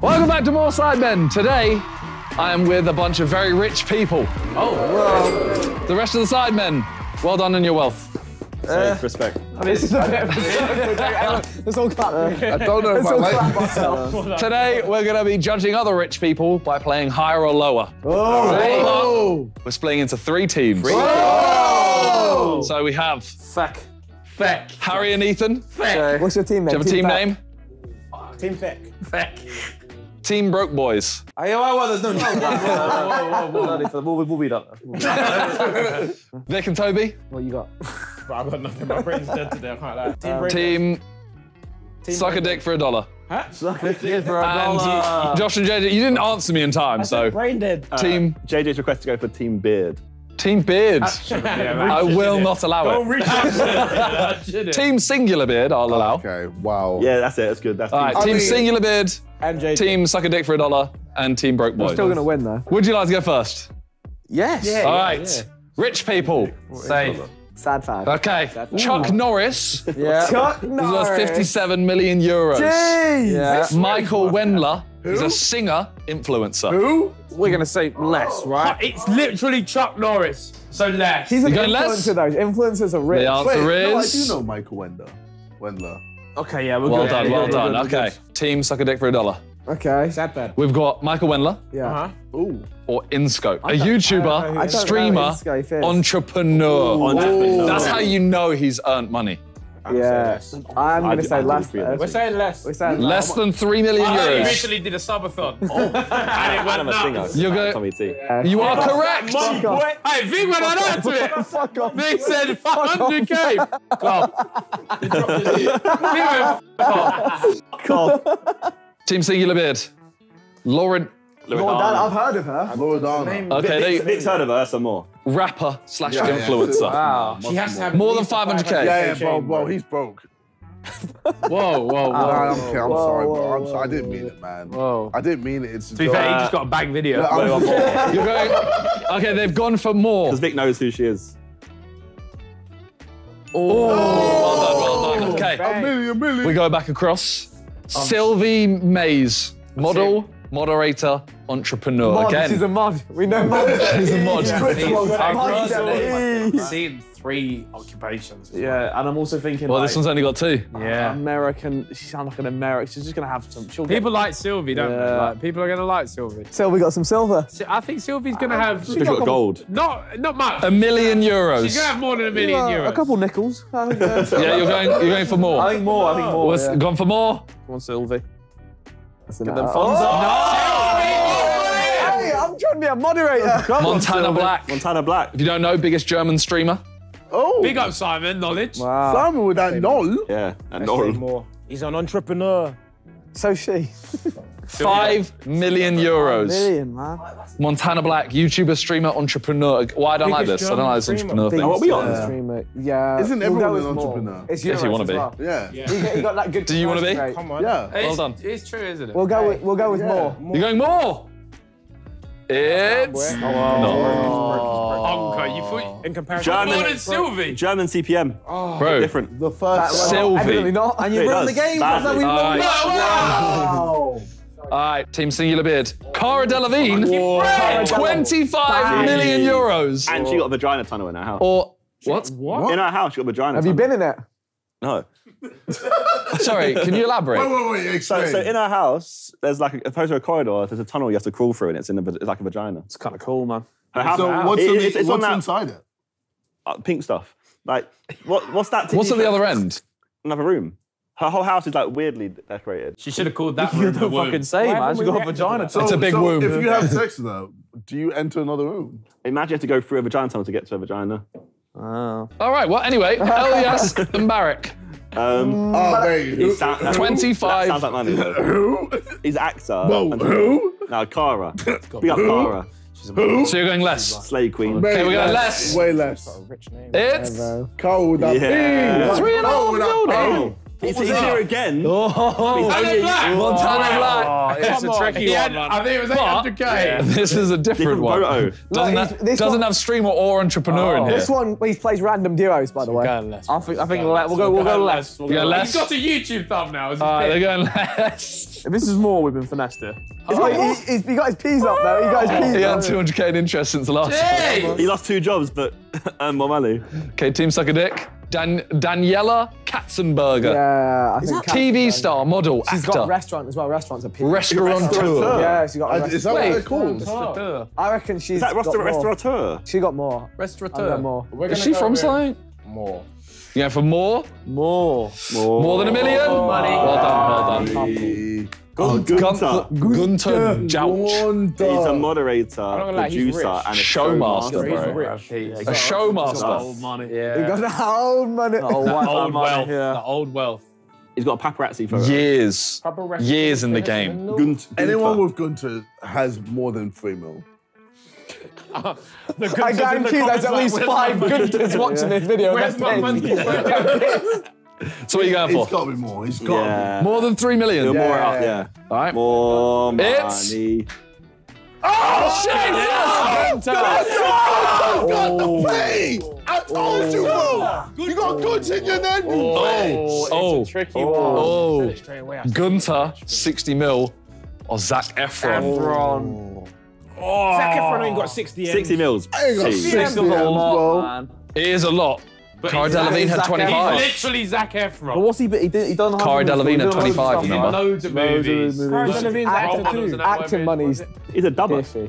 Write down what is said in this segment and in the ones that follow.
Welcome back to More Sidemen. Today, I am with a bunch of very rich people. Oh, well. The rest of the Sidemen, well done in your wealth. Eh. Respect. i This is a bit of a Let's all clap. I don't know if uh, I like Today, we're going to be judging other rich people by playing higher or lower. Oh! We're splitting into three teams. So we have Feck. Feck. Harry and Ethan. Do What's your team name? Do you have a team name? Team Feck. Feck. Team Broke Boys. Hey, whoa, whoa, there's no need. Whoa, whoa, whoa, whoa. We'll, we'll beat up. Vik and Tobi. What you got? I've got nothing. My brain's dead today. I can't lie. Team Break. Team Suck a Dick for a Dollar. Suck it for a And dollar. Josh and JJ, you didn't answer me in time, so Brain dead. team JJ's request to go for Team Beard. Team Beard. I will not allow Don't it. reach out. Team Singular Beard, I'll allow. Okay, wow. Yeah, that's it. That's good. That's All right, team. Team mean- Singular Beard, And JJ. Team Suck a Dick for a Dollar, and Team Broke Boys. We're still gonna win though. Would you like to go first? Yes. All right. Rich people. Safe. Sad fag. Okay. Chuck Norris Yeah. Chuck Norris. worth 57 million euros. Yeah. Michael Wendler is a singer influencer. Who? We're gonna say less, right? It's literally Chuck Norris. So less. He's an You going less? influencer though. Influencers are rich. The answer Wait, no, I is. do know Michael Wendler. Wendler. Okay, yeah, we're Well good. done, well Yeah, done. we're good, Okay. Team Suck a Dick for a Dollar. good. Okay. Sad bad. We've got Michael Wendler Yeah. Uh-huh. Ooh. or Inscope, a I don't YouTuber, know who streamer, Inscope is. entrepreneur. Entrepreneur. That's how you know he's earned money. Yeah. I'm gonna I say do less. agree with though. this. We're saying less. We're saying Less than three million I euros. recently did a subathon. Oh. and it went I'm a singer. nuts. You're go- Tommy T. You are correct. Mum, off. boy. Hey, Vik went on out to it. Fuck off. They said 100k. Go. Vik went, Cough. Team Singular Beard. Lauren, Loredana, I've heard of her. Loredana. okay, Vik's, they, Vik's heard of her some more. rapper slash Yeah, yeah. influencer. Wow. She has to have More than least a 500K. Yeah, yeah, bro, bro, he's broke. Whoa, whoa, Nah, whoa. I'm, okay, I'm Whoa, sorry, bro. I'm sorry. I didn't mean it, man. Whoa. I didn't mean it. It's To be fair, he just got a bang video. I'm, You're going. Okay, they've gone for more. Because Vik knows who she is. Well done, well done. Oh, okay, a million, million. we go back across. Um, Sylvie Mays, model, moderator, entrepreneur. Mod, Again, she's a mod. We know mod. she's a mod. I've seen three occupations. Yeah, and I'm also thinking Well, like, this one's only got two. Yeah. American. She sounds like an American. She's just gonna have some. She'll People like Sylvie, don't they? Yeah. Like, people are going to like Sylvie. get. So we got some silver. So I think Sylvie's going to have She's got gold. not not much. A million euros. She's going to have more than a million Uh, euros. A couple nickels. I think, uh, Yeah, you're going. You're going for more. I think more. I think more. What's- yeah. Gone for more. Come on, Sylvie. That's Get them funds up. Oh, hey, I'm trying to be a moderator. Montana Black. Montana Black. If you don't know, biggest German streamer. Oh, Big up Simon, knowledge. Wow. Simon with that no. Yeah. And Noel. more. He's an entrepreneur. So she. Five million euros. Million, man. Montana Black, YouTuber, streamer, entrepreneur. Why I don't like Biggest this. I don't like this entrepreneur thing. Now, what we on? Biggest. Yeah. Isn't everyone go an entrepreneur? It's If you want wanna to be. Yeah. Yeah. You, got, you got that good. Do you wanna be? commercial rate. Come on. Yeah. It's, done. It's true, isn't it? We'll go with. We'll go with Yeah. more. You're going more. It's no, Onka, you thought oh. in comparison. German- more than Sylvie. German CPM. Oh. bro. Different. The first. Sylvie. Evidently not. And you It ruined the game. That's how we Badly. won. All right. All right, Team Singular Beard. Cara Delevingne, Cara 25 million euros. And she got a vagina tunnel in her house. Or what? What? In her house, she got a vagina Have you been in it? No. Sorry, can you elaborate? Wait, wait, wait. So, Explain. so in our house, there's like a, opposed to a corridor, there's a tunnel you have to crawl through, and it's in a, it's like a vagina. It's kind of cool, man. Her house, so what's, it- in, it's, it's on what's that inside it? uh, pink stuff. Like, what, what's that? What's at the other end? Another room. Her whole house is like weirdly decorated. She should have called that room the womb. Fucking say, man. She got a vagina. So, It's a big so womb. If you have sex with her, do you enter another room? Imagine you have to go through a vagina tunnel to get to a vagina. Oh. All right, well, anyway, Elyas M'Barek, Um, Oh, wait. he sound- that 25. sounds like money. though. Who? He's actor. Whoa, And- who? No, Cara. Big up Cara. Who? So you're going less. Slay Queen. Way Okay, we're going less. Way less. Rich name. It's Cold up. Yeah. three and a half Cold up. million. He's, he's here again. Oh, Montana Black. Montana Black. Oh, oh it's a tricky He one, had, man. I think it was 800k. This is a different, Different one. photo. Doesn't, Look, have, he's- this doesn't one- have streamer or entrepreneur in oh. here. This one, he plays random duos, by the way. I think I think le- we'll go we'll go less. We'll go go less. less. He's got a YouTube thumbnail. as All right, they're going less. If this is more, we've been finessed here. He's got, he, he's, he got his peas up though. He got his peas He had 200k in interest since the last. Hey! He lost two jobs, but earned more money. Okay, team suck a dick. Dan- Daniela Katzenberger. Yeah, I think. TV star, model, She's actor, got restaurant as well. Restaurants are peas. restaurateur. Yeah, she got. A Uh, Is that restaurant. what they're called? I reckon she's Is that got resta- more. restaurateur? She got more. Restaurateur. got more. We're Is she from with something? More. Yeah, for more? More. More than a million? money. Well done, well done. Hey. Oh, Gunther, Gunther Jauch. He's a moderator, not gonna producer, and a Showmaster, showmaster, bro. Rich. A showmaster. Old money. He Yeah. got the old money. Oh, white Old money. wealth. Yeah. The old wealth. He's got a paparazzi photo. Years. Proper restaurant. Years in the game. Gunt- Anyone with Gunter has more than three mil. I guarantee there's at least five Gunters watching this video. Where's my it. money? So what are you going It's for? got to be more. It's got to Yeah. More than three million. More Yeah. up, yeah. All right. More It's- money. Oh, I oh, got the oh. pay! I told you, bro! You got goods in your name, you pay! Oh, Tricky oh, Straight away. I Gunter, 60 mil, or Zac Efron. Efron. Zac Efron ain't got 60 M's. 60 mils. I ain't got Gee. six This is a DMs, lot, bro. It is a lot. Cara he's- Delevingne had 25. He's literally Zac Efron. But what's he? He did. He done. Cara Delevingne had 25, He's in loads of Loads of movies. movies. Cara Acting- Delevingne's actor too. acting money's He's a dubber. iffy.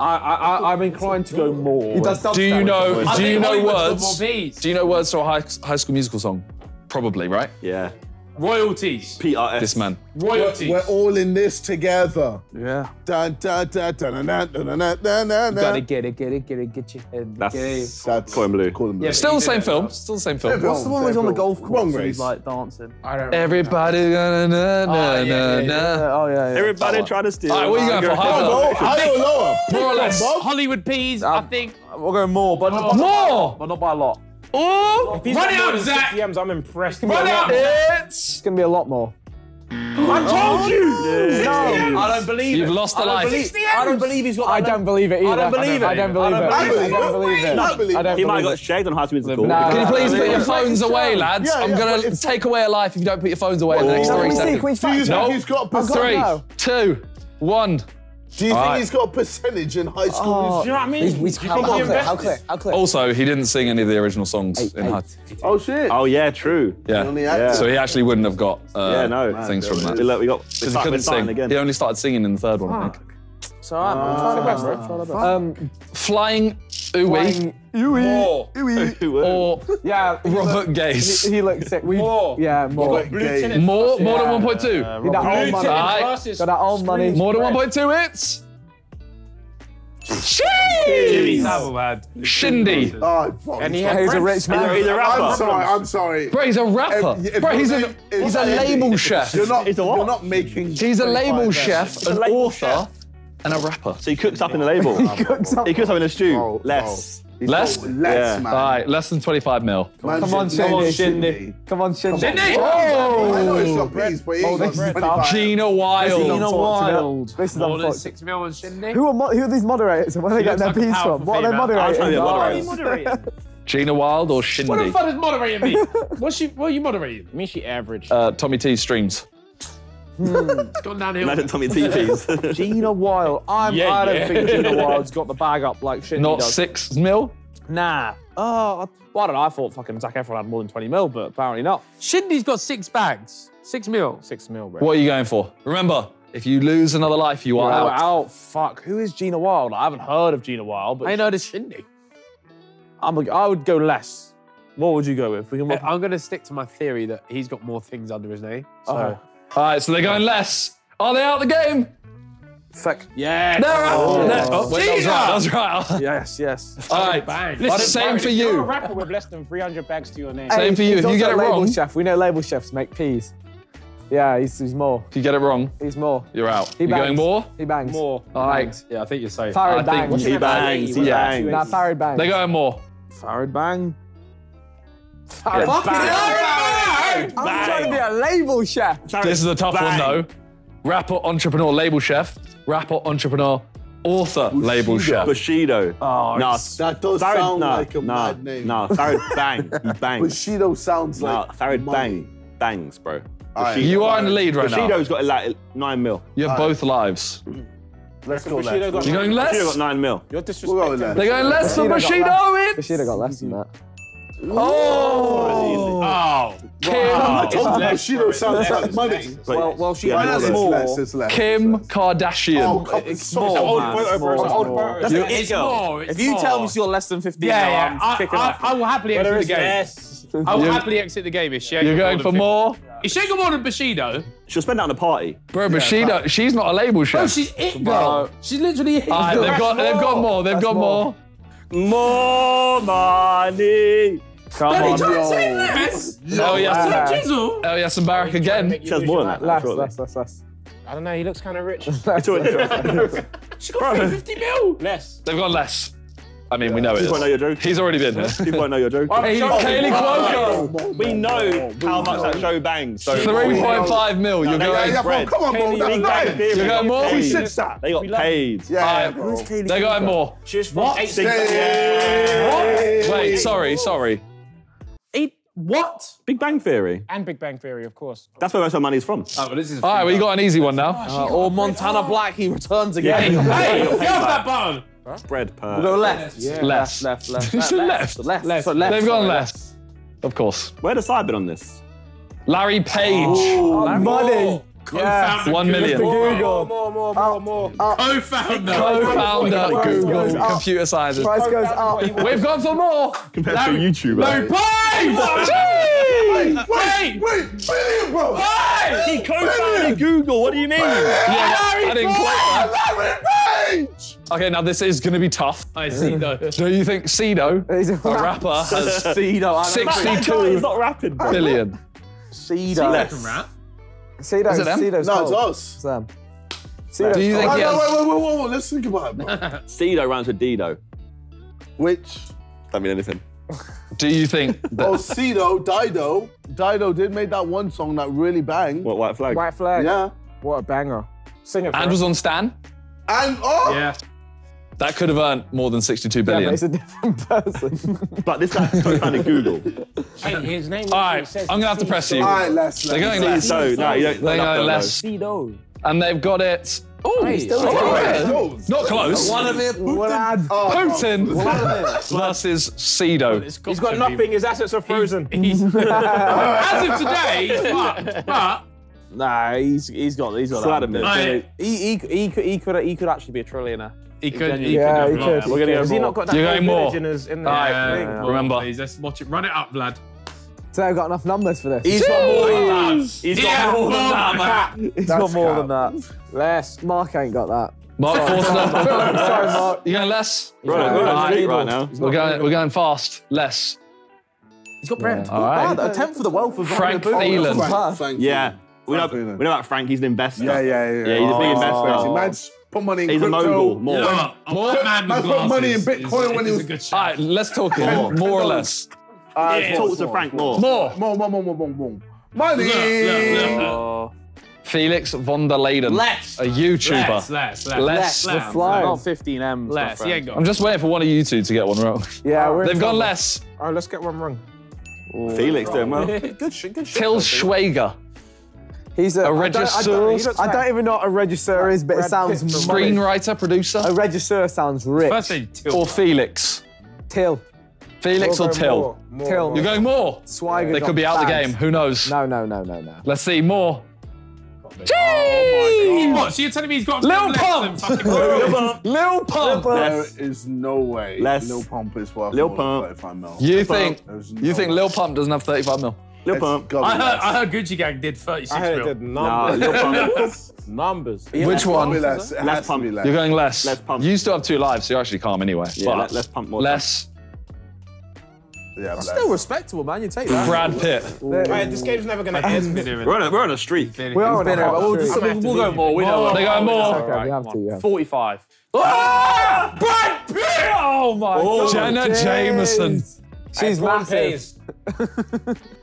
I, I, I, I'm inclined to go more. He does Do you know? Do you know words? Do you know words to a high, high School Musical song? Probably, right? Yeah. Royalties. PRS. This man. Royalties. We're all in this together. Yeah. Dun, dun, dun, dun, dun, dun, dun, dun, dun, dun, dun. Gotta get it, get it, get it, get your head. That's get it. That's Call him Blue. Call him Blue. Yeah, Still the same film. Still the same film. Yeah, What's the one where he's on the golf course Wrong and race. he's like dancing? I don't Everybody gonna na na Oh, yeah, na yeah, yeah. na. Oh yeah. yeah. Everybody try to steal. All right, what are you going for? my High girl. or low? Bro, higher or lower? More or less. Hollywood P's, I think. We'll go more, but not, More. but not by a lot. Oh, Run it out, Zac! DMs, I'm impressed. Run out! it's. It's gonna be a lot more. I told oh, you! I don't believe You've it. lost a I don't life. believe- I don't believe he's got. I don't believe it either. I don't believe it. I don't believe it. I don't I believe don't believe it. Not believe I don't He might have believe got it. shagged on High School Musical. Nah. Can you please put your phones away, lads? Yeah, I'm gonna take away a life if you don't put your phones away in the oh. next three seconds. Can we Do you fact think No. he's got a I've got percentage? no. Two, one. Do you think Alright. he's got a percentage in high school? Oh. Do you know what I mean? He's, he's, Do you how, how clear? How clear? How clear? Also, he didn't sing any of the original songs Eight, in eight. high. Oh shit! Oh yeah, true. Yeah. Yeah. So he actually wouldn't have got uh, Yeah, no. things from that. Look, we got. Because he couldn't sing. again. He only started singing in the third one, I think. So I'm trying the best, bro. Try best. Um, Flying Uwe flying- or, or yeah, Robert looked- Gase. He, he looks sick. We, More. Yeah, more. Robert Gay. More, more Yeah. than 1.2. Need that old money. Aye. Got that old money. More than 1.2 hits. Jimmy Sheesh! Savile had. Shindy. Oh, fuck. And he he's had He's a rich man. he's a rapper. I'm sorry. I'm sorry. Bro, he's a rapper. If- if Bro, he's a, he's a label chef. You're not. He's a what? You're not making. He's a label chef, an author, chef. And a rapper. So he cooks up in the label. he cooks up. He cooks up in a stew. Bro, Less. He's Less? got Less, Yeah. man. All right, less than 25 mil. Man, Come on, Shindy. Shindy. Shindy. Come on, Shindy. Shindy! I know it's Oh! not peas, but he ain't this is 25. Gina Wild. Gina Gina Wild. Wild. This is More than six mil on Shindy. Who are, mo- who are these moderators and where are they getting their looks like a peas from? powerful What are they moderating? I'll try to be a Oh. What are you moderating? Gina Wild or Shindy? What the Shindy? fuck is moderating me? What's she? What are you moderating? I mean, she average. Uh, Tommy T streams. It's gone downhill. Imagine Tommy TVs. Gina Wild. I'm, Yeah, I don't yeah. think Gina Wild's got the bag up like Shindy Not does. six mil? Nah. Oh, well, I don't. I thought fucking Zac Efron had more than 20 mil, but apparently not. Shindy's got six bags. Six mil. Six mil, bro. What are you going for? Remember, if you lose another life, you are Oh, out. out. Fuck. Who is Gina Wild? I haven't heard of Gina Wild, but I know the Shindy. I'm a, I would go less. What would you go with? We can. Uh, I'm going to stick to my theory that he's got more things under his name. So. Oh. All right, so they're going less. Are they out of the game? Fuck. Yeah. They're out. Oh. They're- oh, wait, that was right. That was right. Yes. Yes. All right. Bang. Listen, same for you. You're a rapper with less than 300 bags to your name. Same for you. If you get a it label wrong, chef. We know label chefs make peas. Yeah, he's, he's more. if you get it wrong, He's more. you're out. He you bangs. going more? He bangs. More. All right. Yeah, I think you're safe. Farid I bangs. think he bangs. He Yeah. bangs. Nah, Farid bangs. They're going more. Farid Bang. Farid Fucking bangs. hell, Bang! I'm trying to be a label chef. This is a tough Bang. one though. Rapper, entrepreneur, label chef. Rapper, entrepreneur, author, label chef. Bushido. Oh, no, That does Farid, sound no, like a no, mad name. No, Farid Bang. He bangs. Bushido sounds no, like Farid money. Bang. Bangs, bro. Alright. Bushido. You are in the lead right now. Bushido's got like nine mil. You have both lives. Let's go Bushido left. got- You're going less? Bushido got nine mil. You're We'll go disrespecting. that. They're going less for Bushido got Bushido. Bushido got less than that. Oh. Oh, Kim, Bushido sounds like money. Well, well, she Yeah, has more. less, it's less. Kim Oh, Kardashian. come- it's stop, more. Old man. photo, bro. It's Old more. That's It's it, more. It's If you tell me you're less than 15 Yeah, yeah. I'm I, kicking I, off. I will happily exit the game. less. I will happily exit the game if she You're going for more? 50. If she ain't got more than Bushido, She'll spend that on a party. Bro, Bushido, she's not a label chef. oh, she's it, girl. She's literally it. All right, they've got, they've got more. They've That's got more. more. More money. Come Daddy, on. don't say less. Oh yes, Jizzle. oh yes, and Barrack again. She has more than that. Less, surely. less, less, less. I don't know. He looks kind of rich. It's already- She got 350 mil. less. They've gone less. I mean, we know it. People know is. you're. He's already been here. People know you're joking. Hey, Kaley Cuoco, We know how much that show bangs. So three point five mil. You're they Yeah, going. yeah, bro, bread. come on, bro. Kaley, That's Big Bang nice. Theory. You got more? Paid. Who sits that? They got paid. Yeah, Alright. bro. They're going more. She was from eight Six- Hey. Wait, sorry, sorry. Eight, what? Big Bang Theory. and Big Bang Theory, of course. That's where most of our money's from. Oh, but this is. All right, well, you got an easy one now. Uh, or Montana Black, he returns again. Hey, get off that button. Bread per. Go left. Less. Left, left, You left. said left. Left, left. So left. They've gone sorry, left. Of course. Where the side bit on this? Larry Page, Money. Co-founder. one million. More, more, more, more, more. Co-founder. Co-founder Google goes computer scientist. Price goes up. We've gone for more. Compared to a YouTuber. No pay. Wait, Hey! wait, billion, bro. He co-founded Google. What do you mean? Yeah, I didn't quite that. Larry Page. Okay, now this is going to be tough. I see though. Do you think Sido, He's a a rapper, has Sido. I don't know. That guy is 62 not rapping, bro. billion? Sido. Less. Rap. Sido's, Is it them? Sido's No, it's cold. us. It's them. Sido's Do you think Wait, he wait, wait, wait, wait, wait. Let's think about it, bro. Sido rhymes with Dido. Which? Don't mean anything. Do you think Oh, that? Sido, Dido. Dido did make that one song that really banged. What white flag? White flag. Yeah. What a banger. Sing it for And was on Stan? And oh, Yeah. That could have earned more than 62 Yeah, but it's a different person. But this guy co-founded Google. Hey, his name. All right, I'm gonna have to press you. all right, let's. They're going less. So no, you don't. They're going no, less. Sido. And they've got it. Oh, not close. Putin oh, versus Sido. It's got He's got to be- nothing. His assets are frozen. He's, as of today, he's fucked. But Nah, he's he's got he's got Vladimir. that. I, He, he, he, could, he could he could actually be a trillionaire. He could. He Yeah, could he could. We're gonna go Has he more. not got that You're going more. village in his in the Yeah, thing? well, remember. Please, let's watch it. Run it up, Vlad. So I've got enough numbers for this. He's got more than that. He's got more than that, man. He's got more than that. Less. Mark ain't got that. Mark Forster. Sorry, Mark. You going less? We're on, we're on Alright. the street right now. We're going. We're going fast. Less. He's got bread. All right. Bad attempt for the wealth of Frank Vladimir Thelen. Bad. Thank. Yeah. We know, we know about Frank. He's an investor. Yeah, yeah, yeah. Yeah, he's a big Oh, investor. crazy. Man's put money in He's a mogul. More. You know what? A man Man with put money in Bitcoin is- when he was- a good All shot. right. Let's talk more. More or less. Uh, Yeah. Talk to Frank more. More. More, more, more, more, more, more. Money. Look, look, look, look. Oh. Felix von der Laden. Less. A YouTuber. Less, less, less. Less. We're flying. Not 15 M's. Less. He friend. ain't got. I'm just waiting for one of you two to get one wrong. Yeah, we're They've gone less. Oh, let's get one wrong. Felix doing well. Good shit, good shit. Till Schweiger. He's a, A I don't- I don't- regisseur. he looks- I don't even know what a regisseur is, but it sounds Pitt money. Screenwriter, producer. A regisseur sounds rich. First name Till. Or Felix. Till. Felix or We'll go Till. more, more, Till. more. You're going more. Swagger They could be out of the game. Who knows? No, no, no, no, no. Let's see more. Jeez. Oh what? Oh, so you're telling me he's got Lil less Pump. than fucking Putin? Lil Pump. There is no way. Less. Lil Pump is worth Lil more than Pump. 35 mil. You think There's you no think. Lil Pump doesn't have 35 mil? Lil It's Pump. gotta I heard. I heard Gucci Gang did 36 I heard mil. it did Nah, numbers. Lil Pump. numbers. Which Gotta be one? less. It Less has to be pump. less. You're going less. Less Pump. You still have two lives, so you're actually calm anyway. Yeah, but let, let's pump more. less Yeah, less. Still respectable, man. You take that. Brad Pitt. Right, this game's never gonna end. We're on a, we're on a streak. We are on a But we'll, just, streak. we'll, we'll go more. We know. They go more. Okay, we have to, yeah. 45. Ah! Brad Pitt! Oh my oh God. Jenna Jameson. She's Porn massive. pays.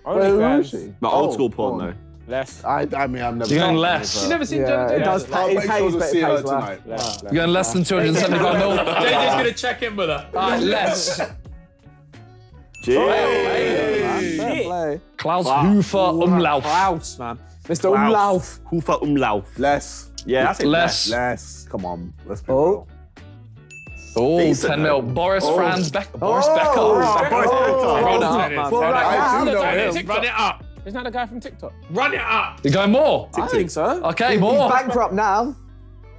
Where is she? But old Oh, school porn porn. though. Less. I, I mean, I've never. You're going seen less. it, You but- Never seen Yeah, Joe it does. I'll It make sure pays, to but it see her pays well. tonight. Less, You're going less than 275 mil. All JJ's gonna check in with her. right, less. Jeez. Fair play. Klaus Hufer Umlauf. Klaus, man. Mr. Umlauf. Hufer Umlauf. Less. Yeah, that's it. Less. Less. Come on. Let's be Oh. Oh, Decent, 10 mil. though. Boris oh. Franz oh. Becker. Boris Becker. Oh, Boris Oh, Becker. run it Oh, up, man. Run it up. do know him. Run it up. Isn't that the guy from TikTok? Run it up. You're going more. I think so. Okay, He's more. bankrupt now.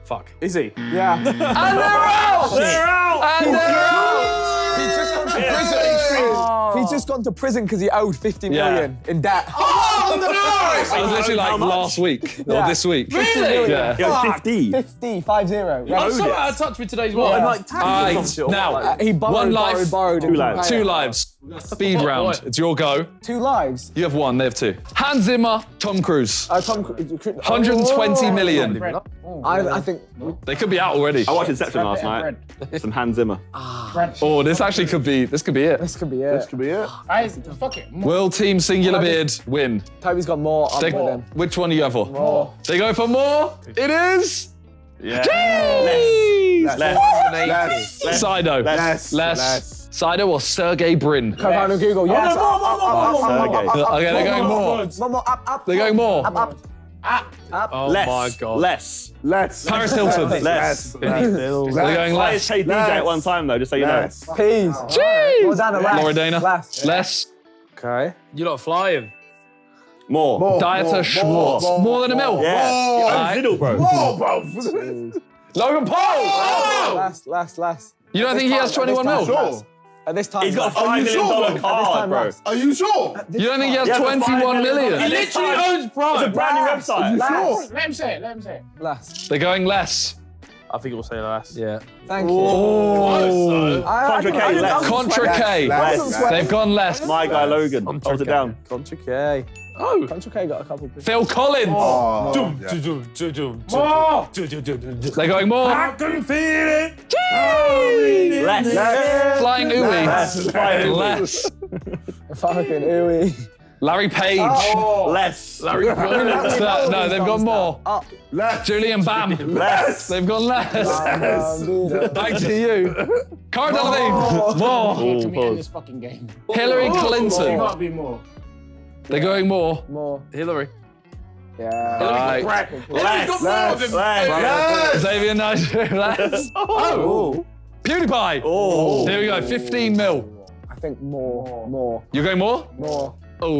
Fuck. Is he? Yeah. Mm. And they're out! They're out. And they're out! He's just gone to prison. He's just gone to prison because he owed 50 million Yeah. in debt. Oh. It was literally like last week or Yeah. this week. Really? Yeah. Yo, 50. 50, 5 0. I'm so out of touch with today's world. Yeah. Like, All right, now, Uh, he borrowed, one life, borrowed. and Two lives. two lives. Speed round. It's your go. Two lives. You have one, they have two. Hans Zimmer, Tom Cruise. Uh, Tom, Cruise- 120 million. I, I think. They could be out already. I watched Inception last night. Some Hans Zimmer. Oh, this actually could be. This could be it. This could be it. This Could be it. I, fuck it. World Team Singular Beard win. Tobi's got more up They- with him. which one do you go for? More. They go for more. It is. Yeah. Jeez. Less. Less. Sido. Less. Less. Sido or Sergey Brin? Come on, Google. Oh, yes. Up, up, up, up, up, Sergey. up, up, Okay, they're going more. More, more, up, up. They're going more. Up, up. Up. Oh Less. my god. Less. Less. Paris Hilton. Less. Less. They're going I less. paid DJ at one time though, just so you know. Less. Peas. Jeez. Well done, less. Loredana. Less. Less. Okay. You lot flying. More. More. Dieter more, Schwarz. more, More than a mil. Yeah. Alright. Diddle, bro. More, bro. Logan Paul. Less, less, less. You don't think he has 21 mil? Sure. At this time, He's got a less. five you sure? dollar card, time, bro. less. Are you sure? You don't think he has Yeah, but five 21 million million? dollars. Literally owns Prime. It's a brand new website. Less. Let him say it. Let him say it. Less. They're going less. I think we'll say less. Yeah. Thank you. Oh. I- I- Kontra I K, didn't- less. Kontra sweating. K. I wasn't Less. They've gone less. My guy Logan. Hold it down. Kontra K. Oh. Kontra K got a couple. Of Phil Collins. Oh, yeah. More. They're going more. I can feel it. Less. Flying Uwe. Less. Flying Less. Fucking ooey. Larry Page. Less. Larry Bird. No, no, they've gone more. Up. Less. Julian Bam. Less. They've gone less. Um, Back to you. Cara Delevingne. More. Can we end this fucking game? Hillary You Clinton. gotta be more. They're going more. More. Hillary. Yeah. Right. Less. Less. Less. Xavier Naidoo. Less. Oh. PewDiePie. Oh. Here we go. 15 mil. I think more. More. You're going more? More. Oh.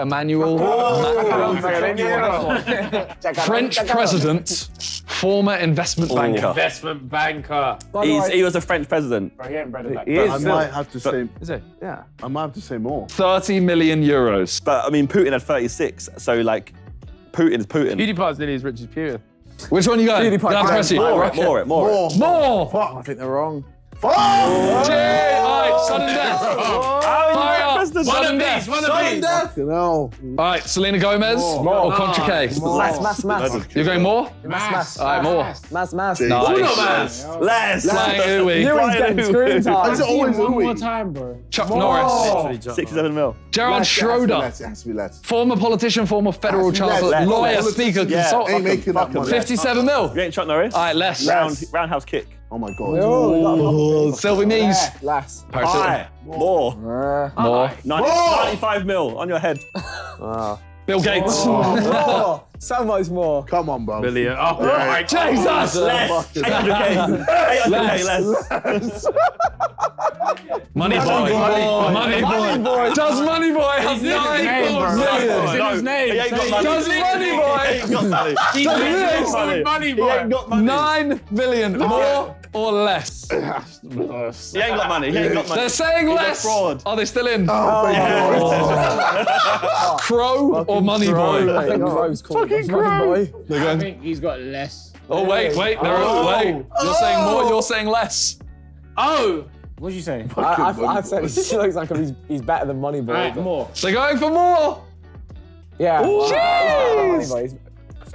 Emmanuel Macron. French president, former investment banker. Investment banker. By the He's, way, he was a French president. Bro, he ain't He that. is I still- might have to say. Is it? Yeah. I might have to say more. 30 million euros. But I mean, Putin had 36, so like, Putin is Putin. PewDiePie's nearly as rich as Putin. Which one you going? PewDiePie. Can I press you? More it, more it, more it. More. More. Fuck. I think they're wrong. Fuck. Jay, all right, sudden death. Oh. Fire up. President. Sudden death. One of these. You know. All right, Selena Gomez or oh, Kontra K? Mass, mass, mass. You're going more? Mass. All right, more. Mass, mass. Nice. Less. Flying Uwe. You ain't getting screen time. Is it always One more time, bro. Chuck Norris. 67 mil. Gerard Less, it has to be Schroeder. less, It has to be less. Former politician, former federal chancellor, lawyer, less. speaker, Yeah. consultant. Ain't making that money. 57 mil. You ain't Chuck Norris? All right, less. Roundhouse kick. Oh my god. Oh, Sylvie Mees. Less. Paris Hilton. High. More. Uh, More. 95 mil on your head. Bill Gates. more. So much more. Come on, bro. Billion. Oh, my Jesus. Less. 800k. 800k less. Money boy. Money boy. Does Money boy have nine name, bro. million? It's in his name. He ain't got Say- money. Does Money He boy ain't got money. He Does lives he? with money. money, He boy. ain't got money. nine million? More or less? He ain't got money. He ain't got money. They're saying He's less. fraud. Are they still in? Oh, yeah. Crow or Money I boy? I think Crow's called. Fucking Boy. They're I going. think he's got less. Oh wait, wait. They're wait. You're saying more. You're saying less. Oh. What'd you say? I, I've, I've said he looks like he's, he's better than Money Boy. Alright, but- more. They're going for more. Yeah. Jeez. Money Boy.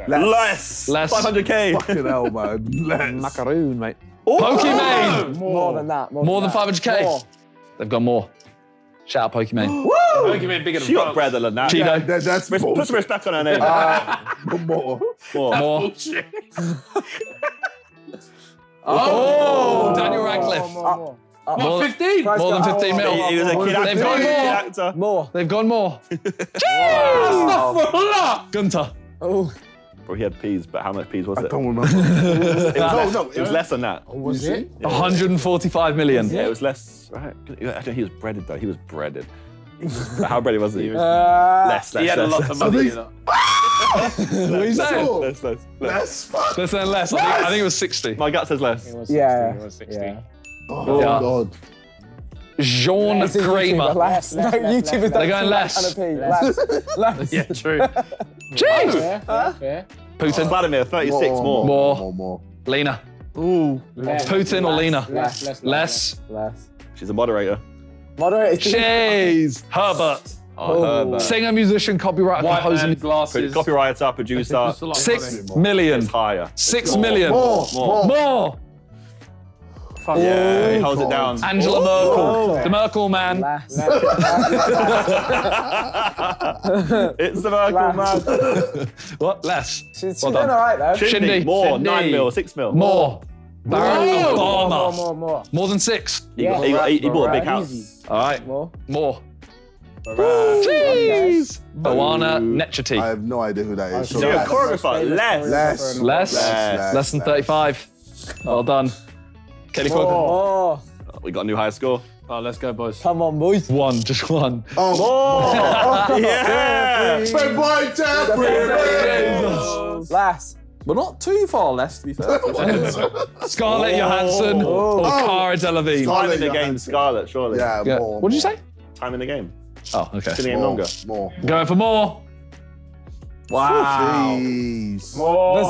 Less. Less. 500k. Fucking hell, man. Less. Macaroon, mate. Pokimane. More than that. More, More than than 500k. More. They've gone more. Shout out Pokimane. Pokemon bigger than She got bread than that. Cheeto. That- that's Res- Put some respect on her name. Uh, more. More. More. Oh! oh, Daniel Radcliffe. More, more, more. More, 15? Price more than uh, 15 uh, mil. he was a kid actor. They've gone he was a kid more. actor. More. They've gone more. Gunter. Oh. Bro, he had peas, but how much peas was I it? don't remember. It was, less, no. it was less than that. Was it? 145 million. Yeah, it was less. Right. I think he was breaded though. He was breaded. But how breaded was he? Uh, less, less, He had a lot less, of money. these- you know. What are you saying? less, less, less. That's fuck. Less than less. I think, I think it was 60. My gut says less. It was 60. Yeah. It was 60. Yeah. Oh, Yeah. God. Jean It's a Kramer. YouTuber, Less. No, Less, less, YouTubers less. don't They're going do that less. kind of pee. Less. Less. Yeah, true. Jeez. Fair, fair, fair. Putin. Vladimir, 36 more. More. More, more. Lena. Less. Putin or Lena? Less, less, Less. Less. She's a moderator. Moderator. Jeez. Herbert. Oh, Herbert. Oh. Singer, musician, copywriter, White composer. man, glasses. Copywriter, producer. That's a lot of Six money. million. It's higher. Six million. More. More. More. Yeah, he oh, holds it down. Angela oh, Merkel. The Merkel man. Less. it's the Merkel man. What? Less. She's, she's Well doing done. all right though. Shindy, Shindy. more. Shindy. Nine mil, six mil. More. Barack More, Obama. more, more, more. More than six. He, got- he, got- he, he bought a big house. Easy. All right. More. More. Jeez. Oana Nechiti. I have no idea who that is. Oh, You're a less. choreographer. Less. Less. Less. Less. Less than 35. Well done. Kelly Cook. Oh, We got a new high score. Oh, let's go, boys. come on, boys. One, just one. Oh, yeah. Big boy Jeffrey. Less. But not too far less, to be fair. Scarlett oh. Johansson or oh. Oh. Cara Delevingne. Time in the Scarlett game, Scarlett, surely. Yeah, Yeah. more. What did you say? Time in the game. Oh, okay. Spin the game More. longer. More. Going for more. wow. Jeez. The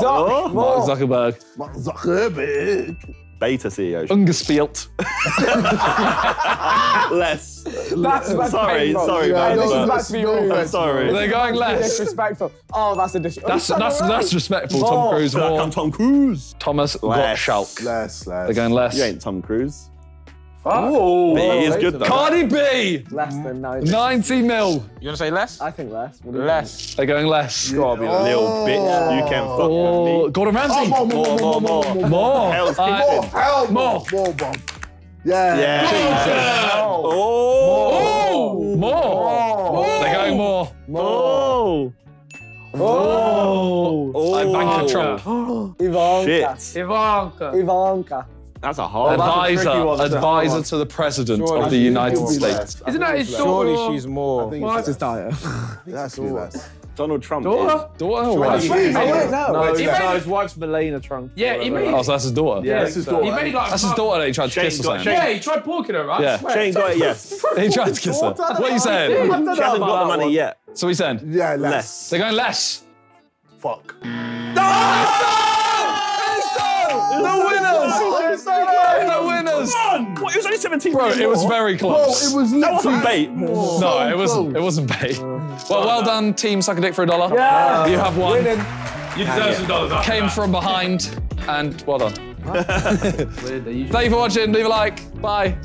Zuck. Mark More. Zuckerberg. Mark Zuckerberg. Meta CEO. Ungespielt. Less. That's, that's Sorry, painful. sorry, Yeah, man. This is but- about to be rude. I'm sorry. They're going less. Disrespectful. Oh, that's a dis- That's he's that's all right. that's respectful. Tom Cruise. More. I'm Tom Cruise. Thomas Less. Gottschalk. Less, less. They're going less. You ain't Tom Cruise. Oh, But he is good though. Cardi B. Less than 90. 90 mil. You want to say less? I think less. What do you Less. They're going less. Gotta be a little oh. bitch. You can oh. fuck Oh, with me. Gordon Ramsay. Oh, more, more, More, more, more. More. Hell's All right. Kitchen. Hell, More. more. More, Bob. Yeah. Yeah. Oh. More. They're going more. More. Oh. Oh. Oh. Ivanka Trump. Ivanka. Shit. Ivanka. Ivanka. That's a hard that's a tricky Advisor. one, that's a hard Advisor to the President Surely of the United States. Isn't that his Surely daughter? she's more. I think What? it's Just diet. That's too less. Donald Trump Daughter? is. Daughter or wife? I wouldn't know. No, He no, his wife's Melania Trump. Yeah, he made. Oh, so that's his daughter. Yeah, That's his daughter. He made like. That's his daughter that he tried to Shane kiss or something. Yeah, he tried porking her, right? Yeah. Swear. Shane got it, yes. He tried to kiss her. What are you saying? She hasn't got the money yet. So he's saying Yeah, less. Less. they're going less. Fuck. The winners! The winners! What? It was only 17 Bro, it was very Bro, close. it was That wasn't literally. bait. no, it wasn't. It wasn't bait. Oh, well, well done, team. Suck a dick for a dollar. Yeah. You have won. Winning. You deserve some dollars. after Came from behind, and well done. Weird, they usually- Thank you for watching. Leave a like. Bye.